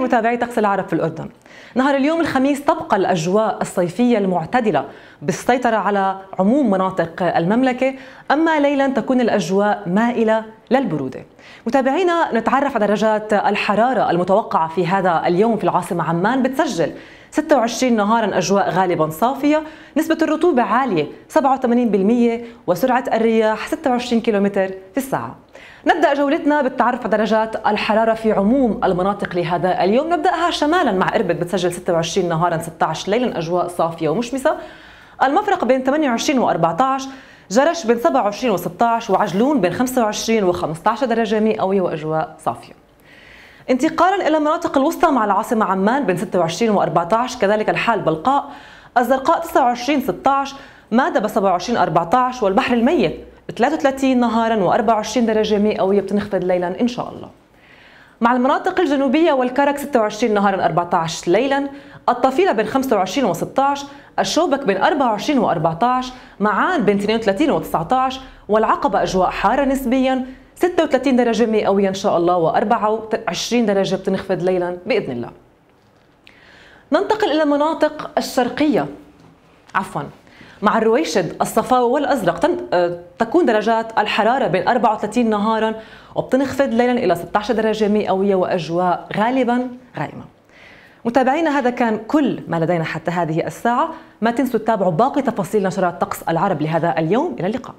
متابعي طقس العرب في الأردن. نهار اليوم الخميس تبقى الأجواء الصيفية المعتدلة بالسيطرة على عموم مناطق المملكة أما ليلا تكون الأجواء مائلة للبرودة. متابعينا نتعرف على درجات الحرارة المتوقعة في هذا اليوم في العاصمة عمان. بتسجل 26 نهارا أجواء غالبا صافية. نسبة الرطوبة عالية 87% وسرعة الرياح 26 كم في الساعة. نبدأ جولتنا بالتعرف على درجات الحرارة في عموم المناطق لهذا اليوم. نبدأها شمالا مع إربد بتسجل 26 نهارا 16 ليلا أجواء صافية ومشمسة. المفرق بين 28 و 14 جرش بين 27 و 16 وعجلون بين 25 و 15 درجة مئوية وأجواء صافية. انتقالا إلى المناطق الوسطى مع العاصمة عمان بين 26 و 14 كذلك الحال بلقاء. الزرقاء 29 16 مادة ب 27 14 والبحر الميت 33 نهارا و24 درجة مئوية بتنخفض ليلا إن شاء الله. مع المناطق الجنوبية والكرك 26 نهارا 14 ليلا الطفيلة بين 25 و 16 الشوبك بين 24 و 14 معان بين 32 و 19 والعقبة أجواء حارة نسبيا 36 درجة مئوية إن شاء الله و 24 درجة بتنخفض ليلا بإذن الله. ننتقل إلى المناطق الشرقية. عفوا. مع الرويشد الصفاوي والأزرق آه، تكون درجات الحرارة بين 34 نهارا وبتنخفض ليلا إلى 16 درجة مئوية وأجواء غالبا غائمه. متابعينا هذا كان كل ما لدينا حتى هذه الساعة، ما تنسوا تتابعوا باقي تفاصيل نشرات طقس العرب لهذا اليوم إلى اللقاء.